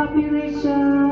Population